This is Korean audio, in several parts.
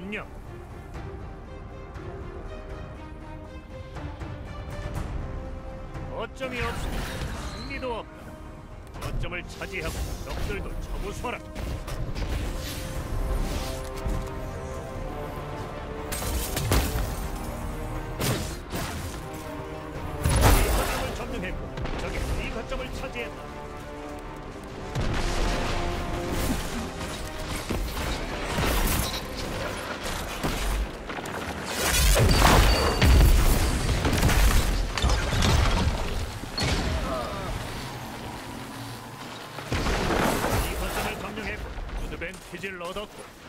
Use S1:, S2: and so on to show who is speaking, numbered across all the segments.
S1: 점령. 거점이 없으니 승리도 없다. 거점을 차지하고 적들도 처부수하라. 어드밴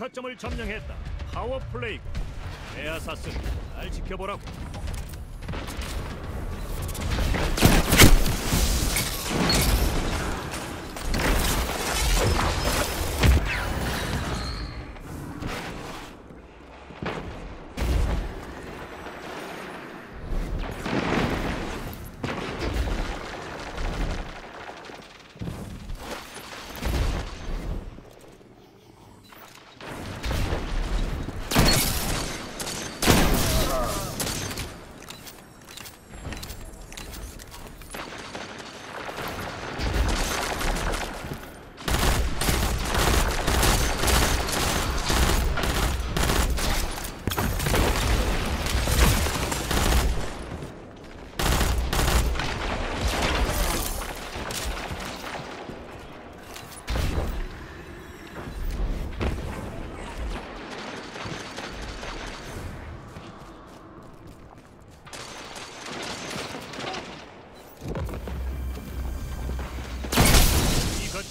S1: 거점을 점령했다. 파워 플레이고. 에아사스 잘 지켜보라고.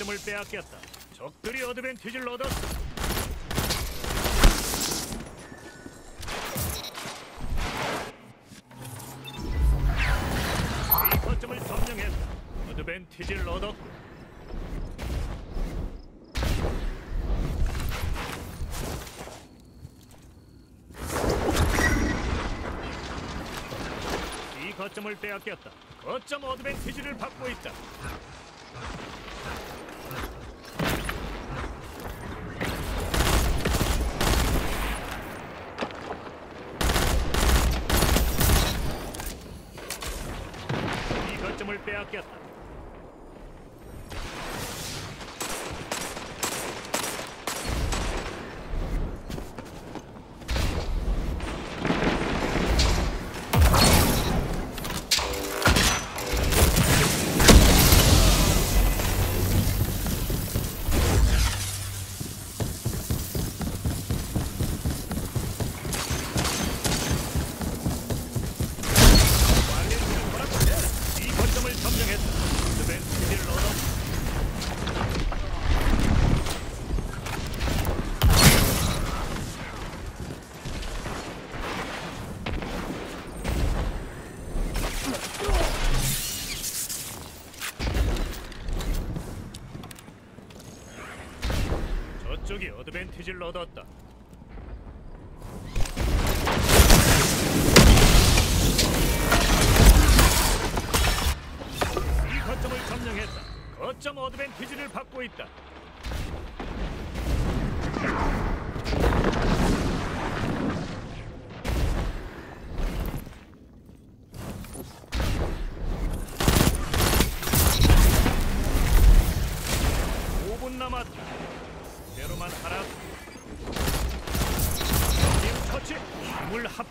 S1: 이 거점을 빼앗겼다. 적들이 어드밴티지를 얻었어. 이 거점을 점령했다. 어드밴티지를 얻었고. 이 거점을 빼앗겼다. 거점 어드밴티지를 받고 있다. 이 거점을 빼앗겼다. 얻었다. 이 거점을 점령했다. 거점 어드밴티지를 받고 있다.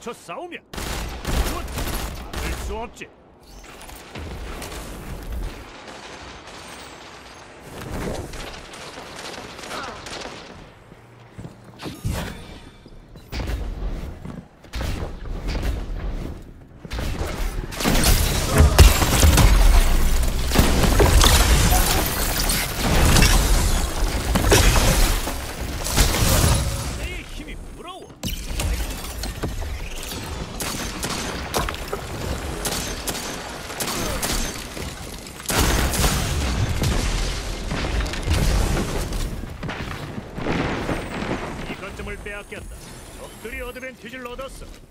S1: 합쳐 싸우면 그건 막을 수 없지. 어드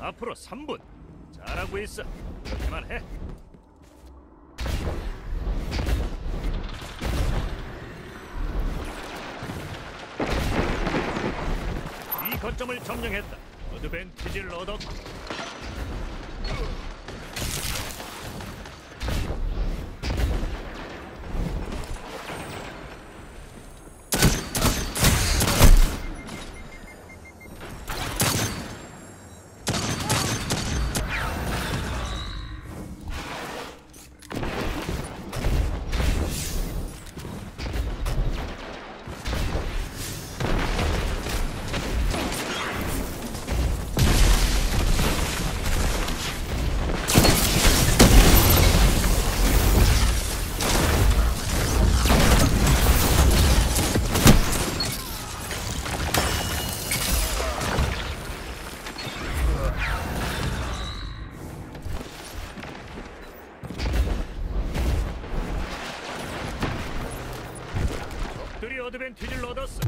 S1: 앞으로 3분 잘하고 있어. 그렇게만 해. 이 거점을 점령했다. 어드밴티지를 얻었고 적들이 어드밴티지를 얻었어.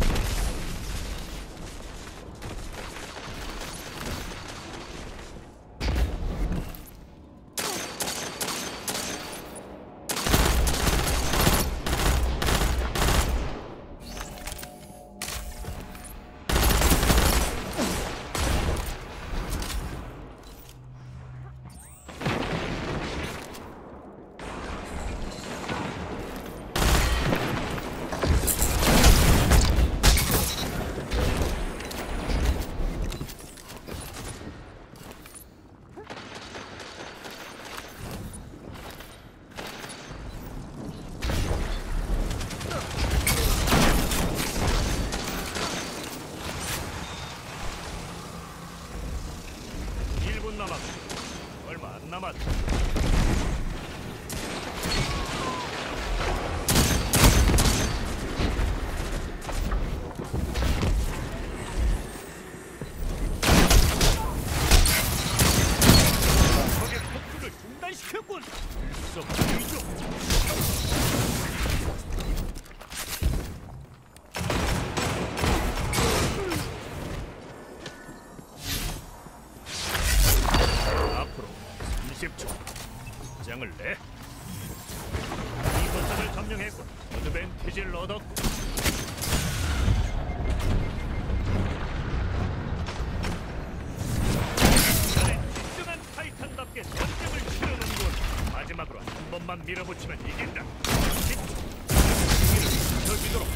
S1: 네. 이곳을 점령했고 어드벤티지를 얻었고. 자네 진정한 타이탄답게 전쟁을 치르는군. 마지막으로 한 번만 밀어붙이면 이긴다. 저기도록